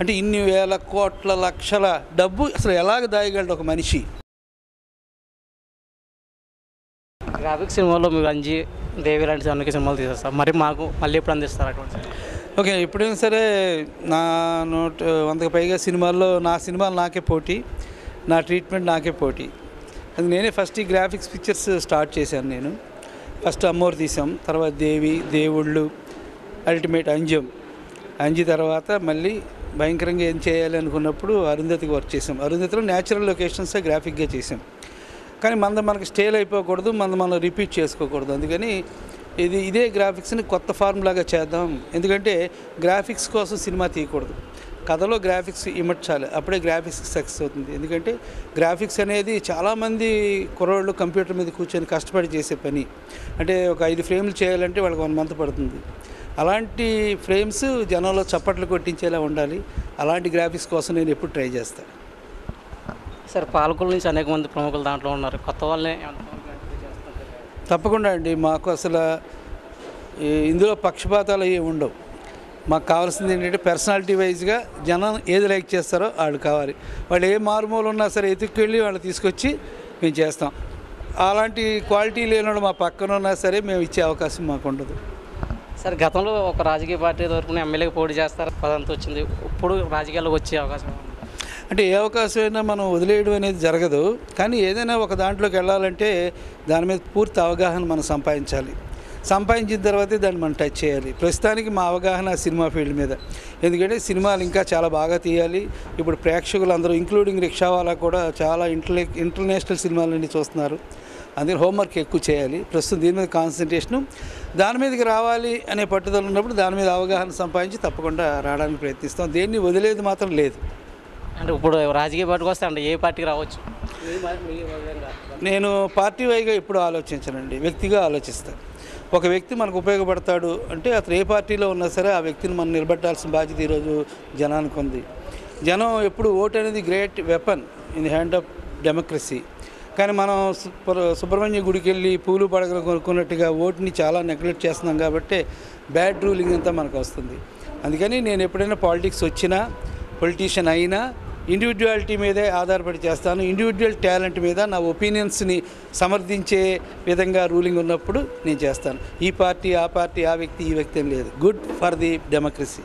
అంటే ఇన్ని వేల కోట్ల లక్షల డబ్బు అసలు ఎలాగ దాయగలడు ఒక మనిషి? గ్రాఫిక్ సినిమాలో మీరు అంజి దేవి లాంటి అన్ని సినిమాలు తీసేస్తారు. మరి మాకు మళ్ళీ ఎప్పుడు అందిస్తారు అటువంటి ఓకే ఎప్పుడైనా సరే నా నోట్ వందకు పైగా సినిమాల్లో నా సినిమాలు నాకే పోటీ నా ట్రీట్మెంట్ నాకే పోటీ. అది నేనే ఫస్ట్ ఈ గ్రాఫిక్స్ పిక్చర్స్ స్టార్ట్ చేశాను నేను. ఫస్ట్ అమ్మోరు తీసాం తర్వాత దేవి దేవుళ్ళు అల్టిమేట్ అంజం. అంజి తర్వాత మళ్ళీ భయంకరంగా ఏం చేయాలి అనుకున్నప్పుడు అరుంధతికి వర్క్ చేసాం. అరుంధతిలో న్యాచురల్ లొకేషన్స్ గ్రాఫిక్గా చేసాం. కానీ మంద మనకి స్టేల్ అయిపోకూడదు మంద మనం రిపీట్ చేసుకోకూడదు. అందుకని ఇది ఇదే గ్రాఫిక్స్ని కొత్త ఫార్ములాగా చేద్దాం. ఎందుకంటే గ్రాఫిక్స్ కోసం సినిమా తీయకూడదు. కథలో గ్రాఫిక్స్ ఇమర్చాలి అప్పుడే గ్రాఫిక్స్ సక్సెస్ అవుతుంది. ఎందుకంటే గ్రాఫిక్స్ అనేది చాలామంది కుర్రోళ్ళు కంప్యూటర్ మీద కూర్చొని కష్టపడి చేసే పని. అంటే ఒక ఐదు ఫ్రేమ్లు చేయాలంటే వాళ్ళకి వన్ మంత్ పడుతుంది. అలాంటి ఫ్రేమ్స్ జనంలో చప్పట్లు కొట్టించేలా ఉండాలి. అలాంటి గ్రాఫిక్స్ కోసం నేను ఎప్పుడు ట్రై చేస్తాను సార్ పాలకుల నుంచి అనేక మంది ప్రముఖులు దాంట్లో ఉన్నారు. కొత్త చేస్తుంటారు? తప్పకుండా అండి. మాకు అసలు ఇందులో పక్షపాతాలు అవి ఉండవు. మాకు కావాల్సింది ఏంటంటే పర్సనాలిటీ వైజ్గా జనం ఏది లైక్ చేస్తారో వాళ్ళు కావాలి. వాళ్ళు ఏ మారుమూలు ఉన్నా సరే ఎత్తుక్కెళ్ళి వాళ్ళు తీసుకొచ్చి మేము చేస్తాం. అలాంటి క్వాలిటీ లేనివాడు మా పక్కన ఉన్నా సరే మేము ఇచ్చే అవకాశం మాకు ఉండదు. సార్ గతంలో ఒక రాజకీయ పార్టీ తరపున ఎమ్మెల్యేకి పోటీ చేస్తారు. పదంతా వచ్చింది. ఇప్పుడు రాజకీయాల్లోకి వచ్చే అవకాశం ఉంది. అంటే ఏ అవకాశమైనా మనం వదిలేయడం అనేది జరగదు. కానీ ఏదైనా ఒక దాంట్లోకి వెళ్ళాలంటే దాని మీద పూర్తి అవగాహన మనం సంపాదించాలి. సంపాదించిన తర్వాతే దాన్ని మనం టచ్ చేయాలి. ప్రస్తుతానికి మా అవగాహన సినిమా ఫీల్డ్ మీద. ఎందుకంటే సినిమాలు ఇంకా చాలా బాగా తీయాలి. ఇప్పుడు ప్రేక్షకులు అందరూ ఇంక్లూడింగ్ రిక్షా వాళ్ళ కూడా చాలా ఇంటర్లే ఇంటర్నేషనల్ సినిమాలన్నీ చూస్తున్నారు. అందుకని హోంవర్క్ ఎక్కువ చేయాలి. ప్రస్తుతం దీని మీద కాన్సన్ట్రేషను దాని మీదకి రావాలి అనే పట్టుదల ఉన్నప్పుడు దాని మీద అవగాహన సంపాదించి తప్పకుండా రావడానికి ప్రయత్నిస్తాం. దేన్ని వదిలేది మాత్రం లేదు. అంటే ఇప్పుడు రాజకీయ పార్టీకి వస్తే అంటే ఏ పార్టీకి రావచ్చు. నేను పార్టీ వైగా ఎప్పుడు ఆలోచించనండి. వ్యక్తిగా ఆలోచిస్తాను. ఒక వ్యక్తి మనకు ఉపయోగపడతాడు అంటే అతను ఏ పార్టీలో ఉన్నా సరే ఆ వ్యక్తిని మనం నిలబెట్టాల్సిన బాధ్యత ఈరోజు జనానికి ఉంది. జనం ఎప్పుడు ఓటు అనేది great weapon in the hand of democracy. కానీ మనం సుబ్రహ్మణ్య గుడికి వెళ్ళి పూలు పడగలు కొనుక్కున్నట్టుగా ఓటుని చాలా నెగ్లెక్ట్ చేస్తున్నాం కాబట్టి బ్యాడ్ రూలింగ్ అంతా మనకు వస్తుంది. అందుకని నేను ఎప్పుడైనా పాలిటిక్స్ వచ్చినా పొలిటీషియన్ అయినా ఇండివిజువాలిటీ మీదే ఆధారపడి చేస్తాను. ఇండివిజువల్ టాలెంట్ మీద నా ఒపీనియన్స్ని సమర్థించే విధంగా రూలింగ్ ఉన్నప్పుడు నేను చేస్తాను. ఈ పార్టీ ఆ పార్టీ ఆ వ్యక్తి ఈ వ్యక్తి లేదు. Good for the democracy.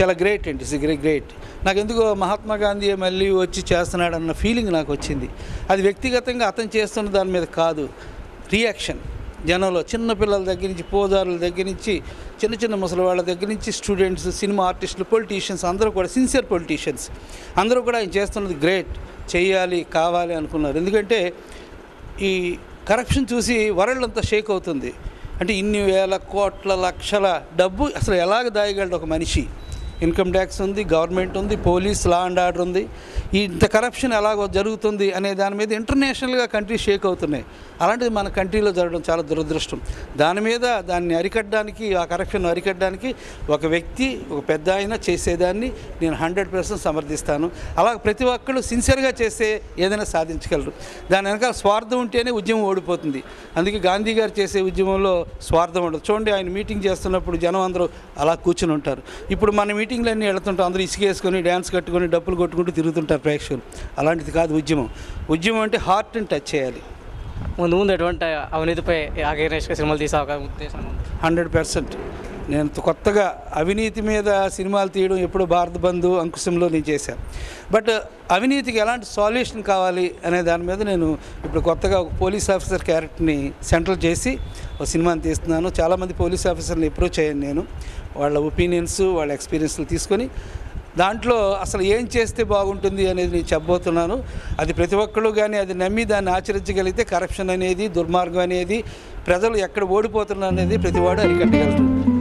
చాలా గ్రేట్ అండి. ఇట్స్ గ్రేట్ గ్రేట్ నాకు ఎందుకో మహాత్మా గాంధీ మళ్ళీ వచ్చి చేస్తున్నాడు అన్న ఫీలింగ్ నాకు వచ్చింది. అది వ్యక్తిగతంగా అతను చేస్తున్న దాని మీద కాదు. రియాక్షన్ జనంలో చిన్న పిల్లల దగ్గర నుంచి పోదారుల దగ్గర నుంచి చిన్న చిన్న ముసలి వాళ్ళ దగ్గర నుంచి స్టూడెంట్స్ సినిమా ఆర్టిస్టులు పొలిటీషియన్స్ అందరూ కూడా సిన్సియర్ పొలిటీషియన్స్ అందరూ కూడా ఆయన చేస్తున్నది గ్రేట్ చేయాలి కావాలి అనుకున్నారు. ఎందుకంటే ఈ కరప్షన్ చూసి వరల్డ్ అంతా షేక్ అవుతుంది. అంటే ఇన్ని వేల కోట్ల లక్షల డబ్బు అసలు ఎలాగ దాయగలడు ఒక మనిషి? ఇన్కమ్ ట్యాక్స్ ఉంది గవర్నమెంట్ ఉంది పోలీస్ లా అండ్ ఆర్డర్ ఉంది. ఇంత కరప్షన్ ఎలాగో జరుగుతుంది అనే దాని మీద ఇంటర్నేషనల్గా కంట్రీ షేక్ అవుతున్నాయి. అలాంటిది మన కంట్రీలో జరగడం చాలా దురదృష్టం. దాని మీద దాన్ని అరికట్టడానికి ఆ కరప్షన్ అరికట్టడానికి ఒక వ్యక్తి ఒక పెద్ద ఆయన చేసేదాన్ని నేను హండ్రెడ్ పర్సెంట్ సమర్థిస్తాను. అలా ప్రతి ఒక్కళ్ళు సిన్సియర్గా చేస్తే ఏదైనా సాధించగలరు. దాని వెనకాల స్వార్థం ఉంటేనే ఉద్యమం ఓడిపోతుంది. అందుకే గాంధీ గారు చేసే ఉద్యమంలో స్వార్థం ఉండదు. చూడండి ఆయన మీటింగ్ చేస్తున్నప్పుడు జనం అందరూ అలా కూర్చుని ఉంటారు. ఇప్పుడు మన మీటింగ్లన్నీ వెళ్తుంటాం. అందరూ ఇసుకేసుకొని డ్యాన్స్ కట్టుకొని డప్పులు కొట్టుకుంటూ తిరుగుతుంటారు ప్రేక్షకులు. అలాంటిది కాదు ఉద్యమం. ఉద్యమం అంటే హార్ట్ని టచ్ చేయాలి. ముందు ముందు ఎటువంటి అవినీతిపై అగేనెస్ట్గా సినిమాలు తీసే అవకాశం ఉద్దేశం ఉంది. Hundred percent. నేను కొత్తగా అవినీతి మీద సినిమాలు తీయడం ఎప్పుడు భారత బంధు అంకుశంలో నేను చేశాను. బట్ అవినీతికి ఎలాంటి సాల్యూషన్ కావాలి అనే దాని మీద నేను ఇప్పుడు కొత్తగా ఒక పోలీస్ ఆఫీసర్ క్యారెక్టర్ని సెంట్రల్ చేసి ఒక సినిమాని తీస్తున్నాను. చాలామంది పోలీస్ ఆఫీసర్ని అప్రోచ్ అయ్యాను నేను. వాళ్ళ ఒపీనియన్స్ వాళ్ళ ఎక్స్పీరియన్స్లు తీసుకొని దాంట్లో అసలు ఏం చేస్తే బాగుంటుంది అనేది నేను చెప్పబోతున్నాను. అది ప్రతి ఒక్కరు కానీ అది నమ్మి దాన్ని ఆచరించగలిగితే కరప్షన్ అనేది దుర్మార్గం అనేది ప్రజలు ఎక్కడ ఓడిపోతున్నారు అనేది ప్రతివాడు అరికట్టగలుగుతుంది